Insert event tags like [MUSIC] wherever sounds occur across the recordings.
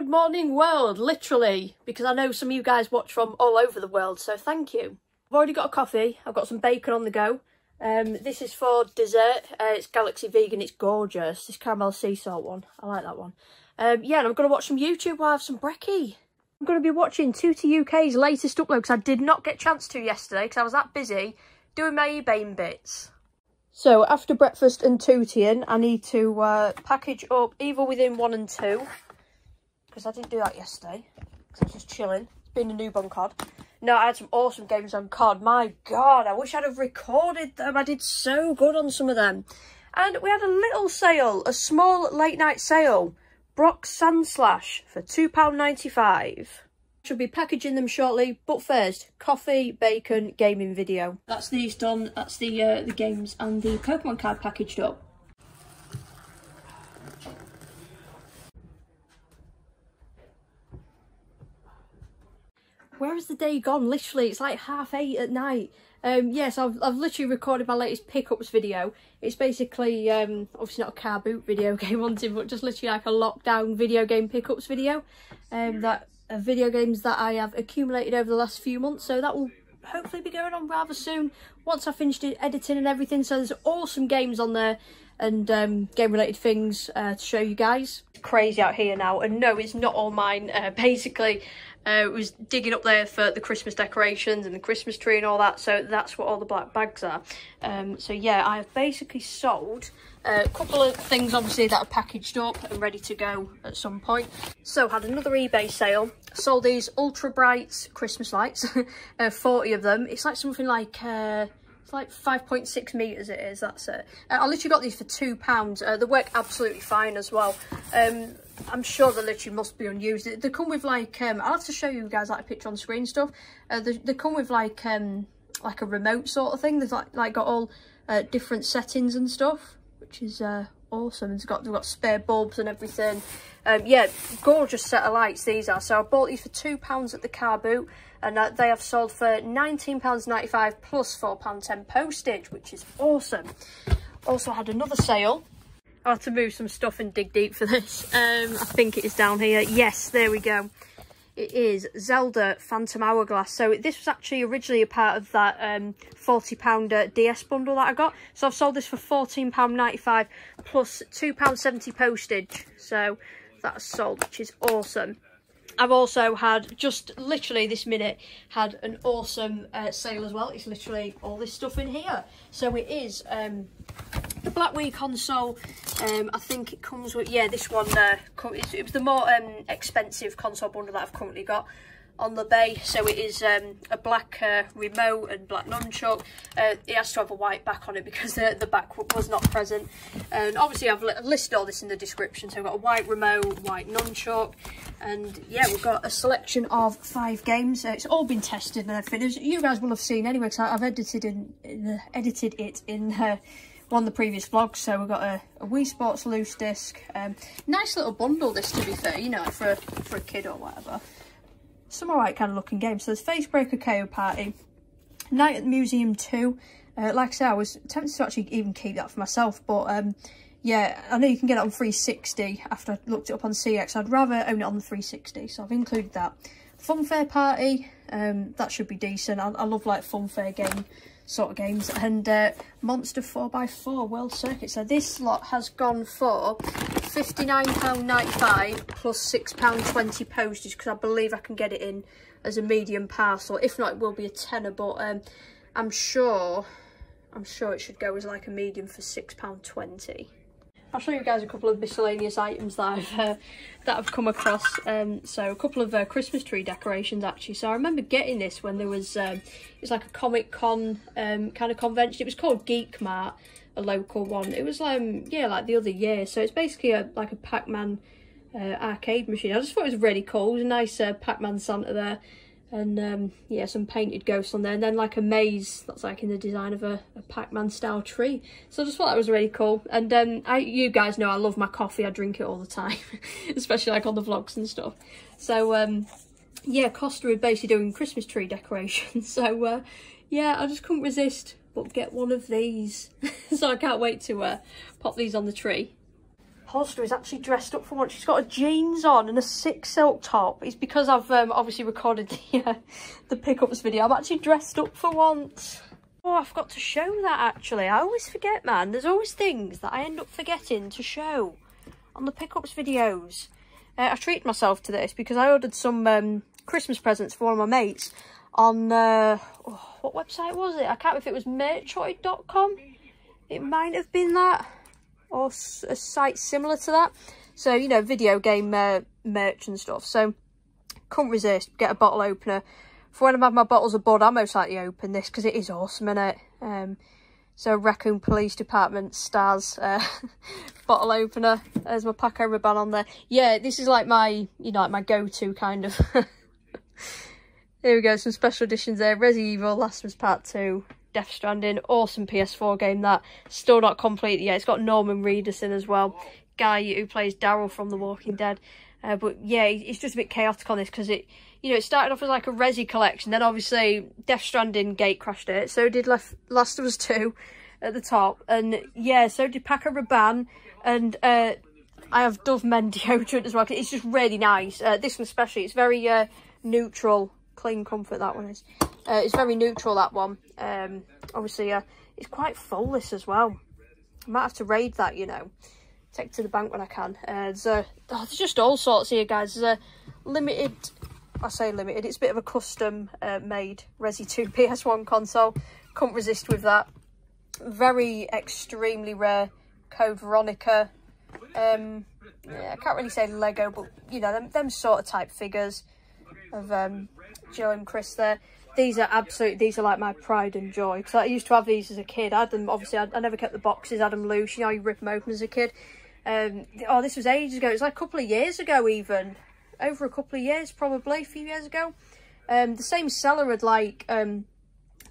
Good morning world, literally, because I know some of you guys watch from all over the world, so thank you. I've already got a coffee, I've got some bacon on the go. Um, this is for dessert, uh, it's Galaxy Vegan, it's gorgeous, this caramel sea salt one, I like that one. Um, yeah, and I'm going to watch some YouTube while I have some brekkie. I'm going to be watching Tutti UK's latest upload because I did not get a chance to yesterday because I was that busy doing my eBay bits. So after breakfast and tootying, I need to uh, package up either within one and two because I didn't do that yesterday because I was just chilling. It's been a noob on COD. No, I had some awesome games on COD. My God, I wish I'd have recorded them. I did so good on some of them. And we had a little sale, a small late night sale. Brock Sandslash for £2.95. Should be packaging them shortly, but first, coffee, bacon, gaming video. That's these done, that's the uh, the games and the Pokemon card packaged up. Where has the day gone? Literally, it's like half eight at night. Um, yes, I've, I've literally recorded my latest pickups video. It's basically, um, obviously not a car boot video [LAUGHS] game hunting, but just literally like a lockdown video game pickups video. Um, that uh, video games that I have accumulated over the last few months. So that will hopefully be going on rather soon once I finished editing and everything. So there's awesome games on there and um, game related things uh, to show you guys. Crazy out here now, and no, it's not all mine. Uh, basically, uh, was digging up there for the Christmas decorations and the Christmas tree and all that. So that's what all the black bags are. Um, so yeah, I've basically sold uh, a couple of things obviously that are packaged up and ready to go at some point. So had another eBay sale. Sold these Ultra Brights Christmas lights, [LAUGHS] uh, 40 of them. It's like something like... It's like 5.6 metres it is, that's it. Uh, I literally got these for £2. Uh, they work absolutely fine as well. Um, I'm sure they literally must be unused. They, they come with like, um, I'll have to show you guys like a picture on screen stuff. Uh, they, they come with like um, like a remote sort of thing. They've like, like got all uh, different settings and stuff, which is uh, awesome. It's got, they've got spare bulbs and everything. Um, yeah, gorgeous set of lights these are. So I bought these for £2 at the car boot and uh, they have sold for £19.95 plus £4.10 postage, which is awesome. Also had another sale I had to move some stuff and dig deep for this. Um, I think it is down here. Yes, there we go. It is Zelda Phantom Hourglass. So this was actually originally a part of that um, £40 DS bundle that I got. So I've sold this for £14.95 plus £2.70 postage. So that's sold, which is awesome. I've also had, just literally this minute, had an awesome uh, sale as well. It's literally all this stuff in here. So it is um, the Black Wii console, um, I think it comes with, yeah, this one, uh, it was the more um, expensive console bundle that I've currently got on the bay. So it is um, a black uh, remote and black nunchuck. Uh, it has to have a white back on it because the, the back was not present. And obviously I've listed all this in the description. So I've got a white remote white nunchuck and yeah we've got a selection of five games. Uh, it's all been tested and everything As you guys will have seen anyway because I've edited in, in uh, edited it in of the previous vlogs. So we've got a, a Wii Sports loose disc. Um, nice little bundle this to be fair, you know, for, for a kid or whatever. Some alright kind of looking games. So there's Facebreaker KO Party, Night at the Museum 2. Uh, like I said, I was tempted to actually even keep that for myself, but um, yeah, I know you can get it on 360 after I looked it up on CeX. I'd rather own it on the 360, so I've included that. Funfair Party, um, that should be decent. I, I love like Funfair game sort of games. And uh, Monster 4x4 World Circuit. So this lot has gone for £59.95 plus £6.20 postage because I believe I can get it in as a medium parcel. If not, it will be a tenner, but um, I'm sure, I'm sure it should go as like a medium for £6.20. I'll show you guys a couple of miscellaneous items that I've uh, that I've come across. Um, so a couple of uh, Christmas tree decorations actually. So I remember getting this when there was um, it's like a Comic Con um, kind of convention. It was called Geek Mart, a local one. It was um yeah like the other year. So it's basically a like a Pac-Man uh, arcade machine. I just thought it was really cool. It was a nice uh, Pac-Man Santa there and um, yeah some painted ghosts on there. And then like a maze that's like in the design of a, a Pac-Man style tree. So I just thought that was really cool. And um, I you guys know I love my coffee. I drink it all the time [LAUGHS] especially like on the vlogs and stuff. So um, yeah Costa are basically doing Christmas tree decorations. [LAUGHS] So uh, yeah I just couldn't resist but get one of these. [LAUGHS] So I can't wait to uh, pop these on the tree Holster is actually dressed up for once. She's got a jeans on and a six silk top. It's because I've um, obviously recorded the, [LAUGHS] uh, the pickups video. I'm actually dressed up for once. Oh, I forgot to show that actually. I always forget, man. There's always things that I end up forgetting to show on the pickups videos. Uh, I treated myself to this because I ordered some um, Christmas presents for one of my mates on, uh, oh, what website was it? I can't remember if it was merchoid.com. It might have been that or a site similar to that. So, you know, video game uh, merch and stuff. So, couldn't resist. Get a bottle opener. For when I've had my bottles of Bud, I most likely open this because it is awesome, isn't it? Um, so, Raccoon Police Department stars uh, [LAUGHS] bottle opener. There's my Paco Rabanne on there. Yeah, this is like my, you know, like my go-to kind of. [LAUGHS] Here we go, some special editions there. Resident Evil, Last Us Part 2, Death Stranding, awesome PS4 game that. Still not complete yet. It's got Norman Reedus in as well. Guy who plays Daryl from The Walking Dead. Uh, but yeah, it's just a bit chaotic on this because it, you know, it started off as like a Resi collection. Then obviously Death Stranding gate crashed it. So did Left, Last of Us 2 at the top. And yeah, so did Paco Rabanne. And uh, I have Dove Men [LAUGHS] deodorant as well. It's just really nice. Uh, this one especially, it's very uh, neutral, clean comfort that one is. Uh, it's very neutral, that one. Um, obviously, uh, it's quite full, this as well. I might have to raid that, you know. Take to the bank when I can. Uh, there's, oh, there's just all sorts here, guys. There's a limited, I say limited, it's a bit of a custom uh, made Resi 2 PS1 console. Can't resist with that. Very extremely rare Code Veronica. Um, yeah, I can't really say Lego, but, you know, them, them sort of type figures of um, Joe and Chris there. These are absolute these are like my pride and joy because I used to have these as a kid. I had them obviously I, I never kept the boxes I had them loose you know you rip them open as a kid. Um oh this was ages ago. It was like a couple of years ago even. Over a couple of years probably a few years ago. Um the same seller had like um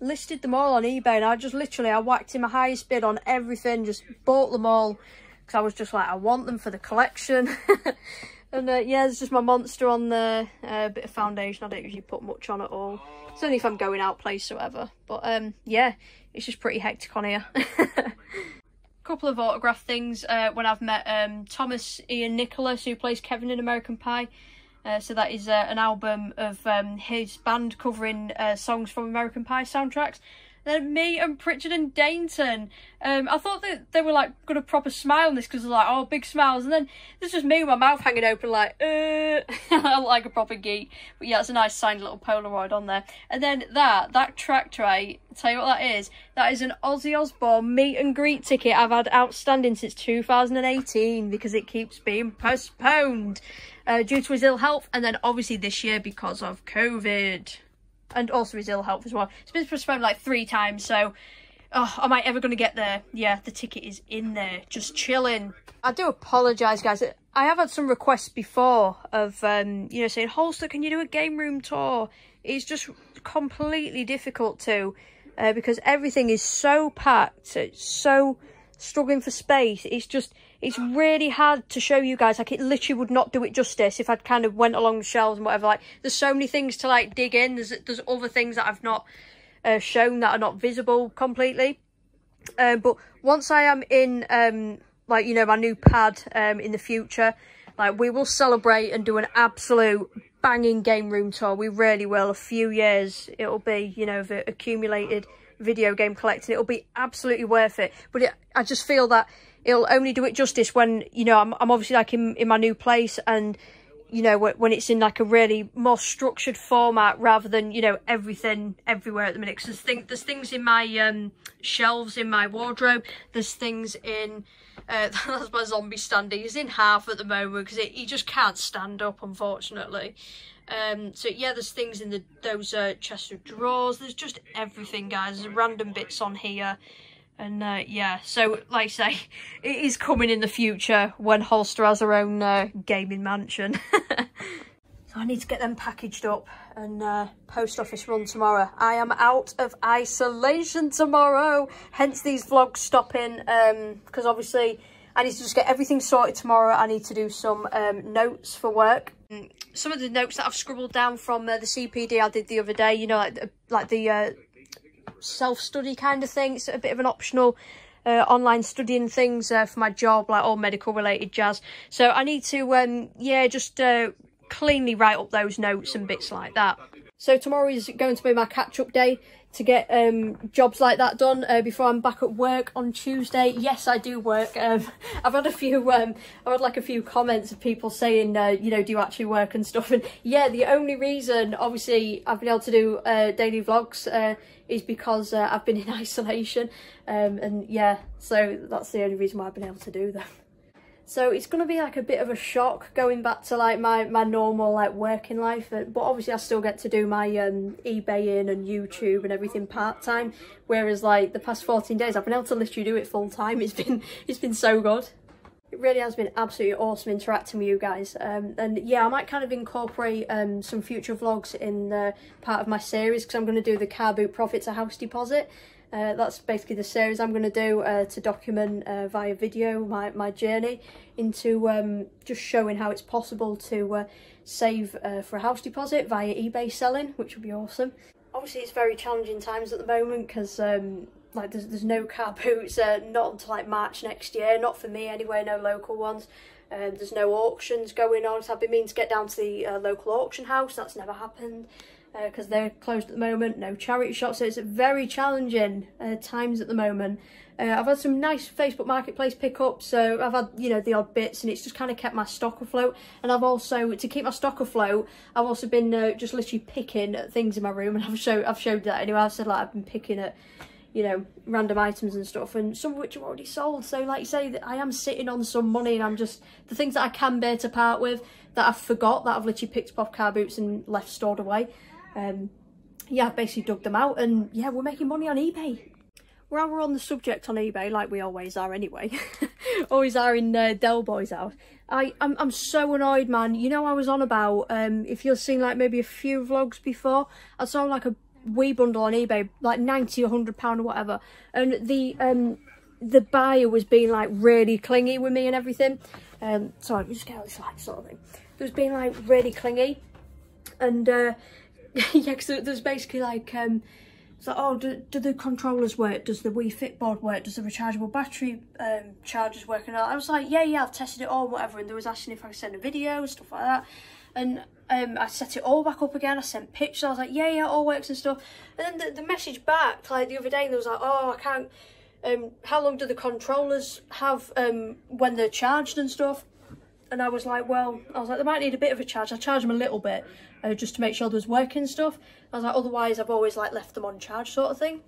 listed them all on ebay and i just literally i whacked in my highest bid on everything just bought them all because i was just like i want them for the collection [LAUGHS] And uh, yeah, there's just my monster on there, uh, a bit of foundation. I don't usually put much on at all. It's only if I'm going out place or whatever. But um, yeah, it's just pretty hectic on here. [LAUGHS] couple of autograph things uh, when I've met um, Thomas Ian Nicholas, who plays Kevin in American Pie. Uh, so that is uh, an album of um, his band covering uh, songs from American Pie soundtracks. Then me and Pritchard and Dainton. Um, I thought that they were like got a proper smile on this because they're like, oh, big smiles. And then there's just me with my mouth hanging open, like, uh, [LAUGHS] like a proper geek. But yeah, it's a nice signed little Polaroid on there. And then that, that track tray, tell you what that is. That is an Ozzy Osbourne meet and greet ticket I've had outstanding since 2018 because it keeps being postponed uh, due to his ill health. And then obviously this year because of COVID and also his ill health as well. It's been postponed like three times, so oh, am I ever going to get there? Yeah, the ticket is in there, just chilling. I do apologise, guys. I have had some requests before of, um, you know, saying, Holster, can you do a game room tour? It's just completely difficult to, uh, because everything is so packed, it's so struggling for space. It's just, it's really hard to show you guys. Like, it literally would not do it justice if I'd kind of went along the shelves and whatever. Like, there's so many things to, like, dig in. There's, there's other things that I've not uh, shown that are not visible completely. Um, but once I am in, um, like, you know, my new pad um, in the future, like, we will celebrate and do an absolute banging game room tour. We really will. A few years, it'll be, you know, the accumulated video game collecting. It'll be absolutely worth it. But it, I just feel that it'll only do it justice when, you know, I'm, I'm obviously like in, in my new place and, you know, when it's in like a really more structured format rather than, you know, everything everywhere at the minute. Cause there's, there's things in my um, shelves in my wardrobe. There's things in, uh, [LAUGHS] that's my zombie standing. He's in half at the moment because he just can't stand up, unfortunately. Um, so yeah, there's things in the those uh, chest of drawers. There's just everything, guys. There's random bits on here. And uh, yeah, so like I say, [LAUGHS] it is coming in the future when Holster has her own uh, gaming mansion. [LAUGHS] so I need to get them packaged up and uh, post office run tomorrow. I am out of isolation tomorrow, hence these vlogs stopping because um, obviously I need to just get everything sorted tomorrow. I need to do some um, notes for work. Some of the notes that I've scribbled down from uh, the CPD I did the other day, you know, like the, like the uh, self-study kind of thing. It's a bit of an optional uh, online studying things uh, for my job, like all medical related jazz. So I need to, um, yeah, just uh, cleanly write up those notes and bits like that. So tomorrow is going to be my catch-up day to get um, jobs like that done uh, before I'm back at work on Tuesday. Yes, I do work. Um, [LAUGHS] I've had a few, um, I've had like a few comments of people saying, uh, you know, do you actually work and stuff? And yeah, the only reason, obviously, I've been able to do uh, daily vlogs uh, is because uh, I've been in [LAUGHS] isolation. Um, and yeah, so that's the only reason why I've been able to do them. So it's going to be like a bit of a shock going back to like my, my normal like working life. But obviously I still get to do my um, eBaying and YouTube and everything part-time. Whereas like the past 14 days I've been able to literally do it full-time. [LAUGHS] It's been, it's been so good. It really has been absolutely awesome interacting with you guys. Um, and yeah, I might kind of incorporate um, some future vlogs in uh, part of my series because I'm going to do the car boot profits a house deposit. Uh, that's basically the series I'm going to do uh, to document uh, via video my, my journey into um, just showing how it's possible to uh, save uh, for a house deposit via eBay selling, which would be awesome. Obviously, it's very challenging times at the moment because um, like there's, there's no car boots, uh, not until like March next year, not for me anyway, no local ones. Um, there's no auctions going on, so I've been meaning to get down to the local auction house, that's never happened because uh, they're closed at the moment, no charity shops, so it's very challenging uh, times at the moment. Uh, I've had some nice Facebook Marketplace pickups, so I've had, you know, the odd bits, and it's just kind of kept my stock afloat. And I've also, to keep my stock afloat, I've also been uh, just literally picking at things in my room, and [LAUGHS] I've, show, I've showed that anyway. I've said, like, I've been picking at, you know, random items and stuff, and some of which are already sold. So, like you say, that I am sitting on some money, and I'm just, the things that I can bear to part with, that I've forgot, that I've literally picked up off car boots and left stored away um, yeah, I've basically dug them out and yeah, we're making money on eBay. While we're on the subject on eBay, like we always are anyway, [LAUGHS] always are in uh, Del Boy's house, I, I'm, I'm so annoyed, man. You know I was on about, um, if you've seen like maybe a few vlogs before, I saw like a Wii bundle on eBay, like 90 or 100 pound or whatever, and the, um, the buyer was being like really clingy with me and everything. Um, sorry, I'm just getting this light sort of thing. It was being like really clingy, and uh, [LAUGHS] yeah, because there's basically like, um, it's like, oh, do, do the controllers work? Does the Wii Fit board work? Does the rechargeable battery um, chargers work? And? I was like, yeah, yeah, I've tested it all, whatever. And there was asking if I could send a video and stuff like that. And um, I set it all back up again. I sent pictures. I was like, yeah, yeah, all works and stuff. And then the, the message back, like the other day, and there was like, oh, I can't. Um, how long do the controllers have um, when they're charged and stuff? And I was like, well, I was like, they might need a bit of a charge. I charge them a little bit uh, just to make sure there's working stuff. I was like, otherwise I've always like left them on charge sort of thing.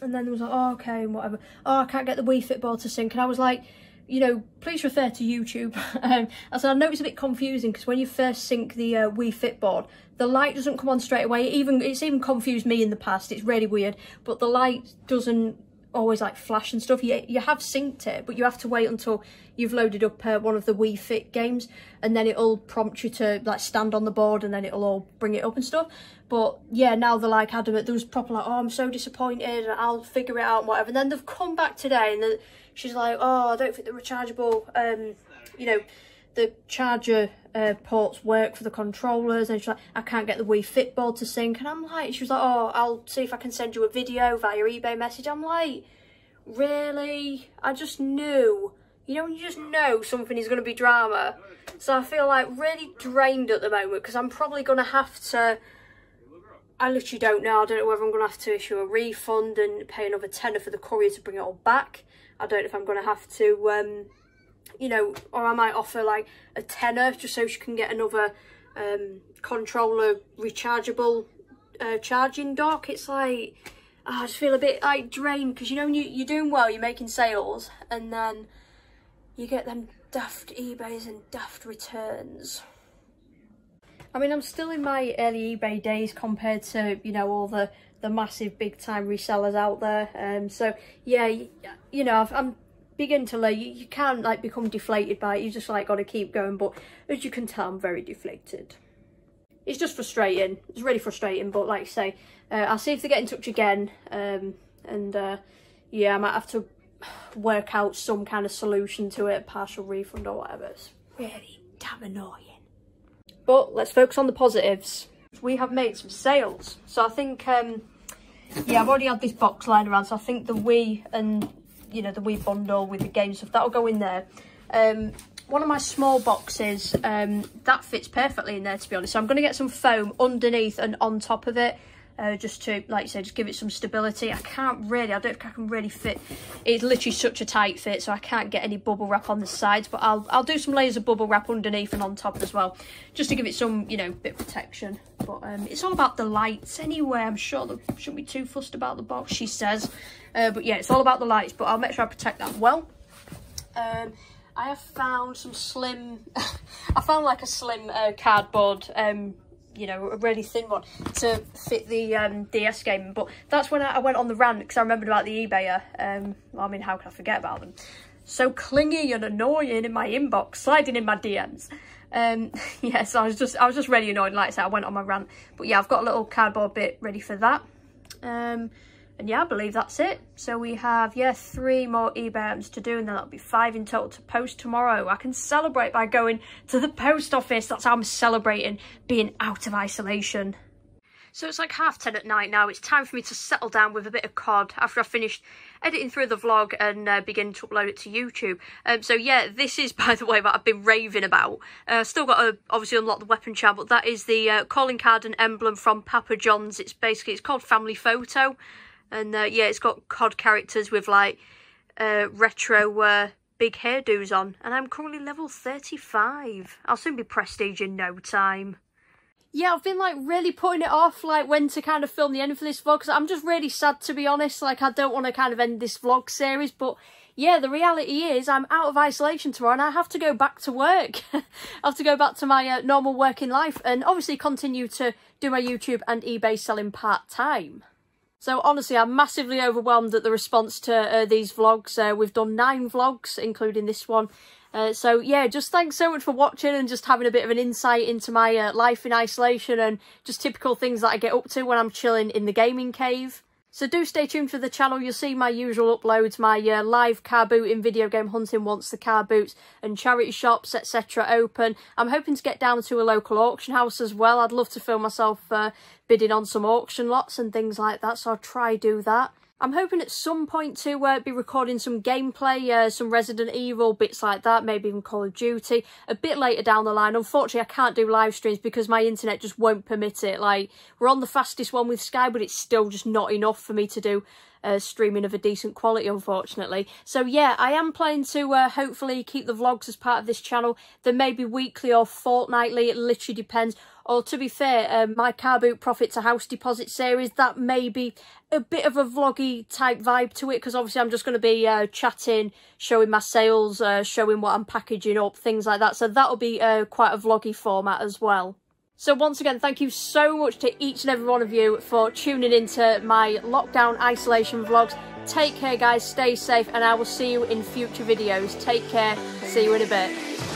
And then there was like, oh, okay, and whatever. Oh, I can't get the Wii Fit board to sync. And I was like, you know, please refer to YouTube. [LAUGHS] um, I said, I know it's a bit confusing because when you first sync the uh, Wii Fit board, the light doesn't come on straight away. Even It's even confused me in the past. It's really weird. But the light doesn't always like flash and stuff. You, you have synced it, but you have to wait until you've loaded up uh, one of the Wii Fit games and then it'll prompt you to like stand on the board and then it'll all bring it up and stuff. But yeah, now they're like adamant, there was proper like, oh, I'm so disappointed and I'll figure it out and whatever. And then they've come back today and she's like, oh, I don't think the rechargeable, um, you know, the charger uh, ports work for the controllers and she's like I can't get the Wii Fit board to sync and I'm like she was like oh I'll see if I can send you a video via your eBay message. I'm like really? I just knew. You know you just know something is going to be drama. So I feel like really drained at the moment because I'm probably going to have to I literally don't know. I don't know whether I'm going to have to issue a refund and pay another tenner for the courier to bring it all back. I don't know if I'm going to have to um, you know, or I might offer like a tenner just so she can get another um, controller rechargeable uh, charging dock. It's like, oh, I just feel a bit like drained because you know, you, you're doing well, you're making sales and then you get them daft eBays and daft returns. I mean, I'm still in my early eBay days compared to, you know, all the, the massive big time resellers out there. Um, so, yeah, you know, I'm begin to lay you, you can like become deflated by it. You just like got to keep going. But as you can tell i'm very deflated. It's just frustrating. It's really frustrating. But like I say uh, i'll see if they get in touch again. Um, and uh, yeah i might have to work out some kind of solution to it partial refund or whatever. It's really damn annoying. But let's focus on the positives. We have made some sales. So i think um yeah i've already had this box lying around. So i think the wii and you know, the Wii bundle with the game stuff. That'll go in there. Um, one of my small boxes, um, that fits perfectly in there, to be honest. So I'm going to get some foam underneath and on top of it uh, just to, like you said, just give it some stability. I can't really, I don't think I can really fit, it's literally such a tight fit, so I can't get any bubble wrap on the sides, but I'll, I'll do some layers of bubble wrap underneath and on top as well, just to give it some, you know, bit of protection. But um, it's all about the lights anyway, I'm sure they shouldn't be too fussed about the box, she says. Uh, but yeah, it's all about the lights, but I'll make sure I protect that well. Um, I have found some slim, [LAUGHS] I found like a slim uh, cardboard um, you know, a really thin one to fit the um, DS game. But that's when I, went on the rant because I remembered about the eBayer. Um, well, I mean, how can I forget about them? So clingy and annoying in my inbox, sliding in my DMs. Um, [LAUGHS] yeah, so I was just, I was just really annoyed. Like I said, I went on my rant. But yeah, I've got a little cardboard bit ready for that. Um, and yeah, I believe that's it. So we have, yeah, three more eBay to do and then that'll be five in total to post tomorrow. I can celebrate by going to the post office. That's how I'm celebrating being out of isolation. So it's like half ten at night now. It's time for me to settle down with a bit of COD after I've finished editing through the vlog and uh, begin to upload it to YouTube. Um, so yeah, this is, [LAUGHS] by the way, what I've been raving about. Uh, still got to obviously unlock the weapon channel, but that is the uh, calling card and emblem from Papa John's. It's basically, it's called Family Photo. And uh, yeah, it's got COD characters with like uh, retro uh, big hairdos on. And I'm currently level 35. I'll soon be prestige in no time. Yeah, I've been like really putting it off, like when to kind of film the end for this vlog. Cause I'm just really sad to be honest. Like I don't want to kind of end this vlog series, but yeah, the reality is I'm out of isolation tomorrow and I have to go back to work. [LAUGHS] I have to go back to my uh, normal working life and obviously continue to do my YouTube and eBay selling part-time. So honestly, I'm massively overwhelmed at the response to uh, these vlogs. Uh, we've done nine vlogs, including this one. Uh, so yeah, just thanks so much for watching and just having a bit of an insight into my uh, life in isolation and just typical things that I get up to when I'm chilling in the gaming cave. So do stay tuned for the channel. You'll see my usual uploads, my uh, live car booting, video game hunting once the car boots and charity shops, etc. open. I'm hoping to get down to a local auction house as well. I'd love to film myself uh, bidding on some auction lots and things like that, so I'll try do that. I'm hoping at some point to uh, be recording some gameplay, uh, some Resident Evil, bits like that, maybe even Call of Duty, a bit later down the line. Unfortunately, I can't do live streams because my internet just won't permit it. Like, we're on the fastest one with Sky, but it's still just not enough for me to do uh, streaming of a decent quality, unfortunately. So yeah, I am planning to uh, hopefully keep the vlogs as part of this channel. They may be weekly or fortnightly, it literally depends. Or to be fair, um, my car boot profit to house deposit series, that may be a bit of a vloggy type vibe to it because obviously I'm just going to be uh, chatting, showing my sales, uh, showing what I'm packaging up, things like that. So that'll be uh, quite a vloggy format as well. So once again, thank you so much to each and every one of you for tuning into my lockdown isolation vlogs. Take care guys, stay safe and I will see you in future videos. Take care, see you in a bit.